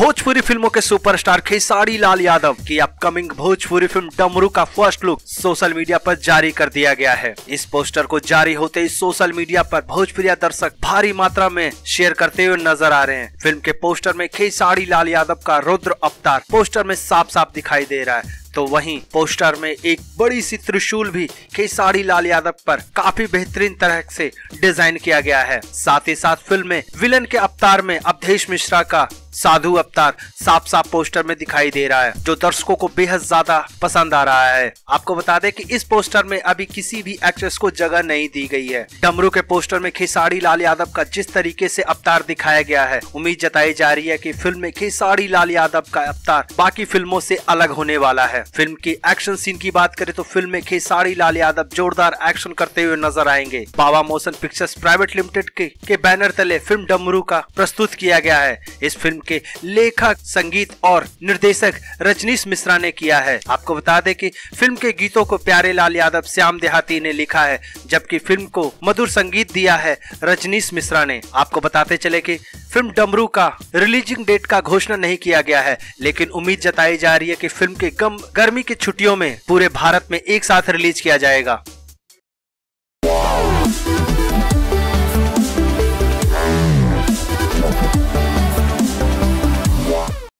भोजपुरी फ़िल्मों के सुपरस्टार खेसारी लाल यादव की अपकमिंग भोजपुरी फ़िल्म डमरू का फ़र्स्ट लुक सोशल मीडिया पर जारी कर दिया गया है। इस पोस्टर को जारी होते ही सोशल मीडिया पर भोजपुरी दर्शक भारी मात्रा में शेयर करते हुए नज़र आ रहे हैं। फ़िल्म के पोस्टर में खेसारी लाल यादव का रुद्र अवतार पोस्टर में साफ़ साफ़ दिखाई दे रहा है। तो वहीं पोस्टर में एक बड़ी सी त्रिशूल भी खेसारी लाल यादव पर काफ़ी बेहतरीन तरह से डिज़ाइन किया गया है। साथ ही साथ फ़िल्म में विलन के अवतार में अवधेश मिश्रा का साधु अवतार साफ़ साफ़ पोस्टर में दिखाई दे रहा है जो दर्शकों को बेहद ज़्यादा पसंद आ रहा है। आपको बता दें कि इस पोस्टर में अभी किसी भी एक्ट्रेस को जगह नहीं दी गई है। डमरू के पोस्टर में खेसारी लाल यादव का जिस तरीके से अवतार दिखाया गया है उम्मीद जताई जा रही है कि फ़िल्म में खेसारी लाल यादव का अवतार बाकी फ़िल्मों से अलग होने वाला है। फ़िल्म की एक्शन सीन की बात करें तो फ़िल्म में खेसारी लाल यादव जोरदार एक्शन करते हुए नज़र आएँगे। Baba motion pictures private limited के, बैनर तले फ़िल्म डमरू का प्रस्तुत किया गया है। इस फ़िल्म के लेखक, संगीत और निर्देशक रजनीश मिश्रा ने किया है। आपको बता दें कि फ़िल्म के गीतों को प्यारे लाल यादव, श्याम देहाती ने लिखा है, जबकि फ़िल्म को मधुर संगीत दिया है रजनीश मिश्रा ने। आपको बताते चले कि फ़िल्म डमरू का रिलीजिंग डेट का घोषणा नहीं किया गया है, लेकिन उम्मीद जताई जा रही है कि फ़िल्म के गम, गर्मी की छुट्टियों में पूरे भारत में एक साथ रिलीज़ किया जाएगा।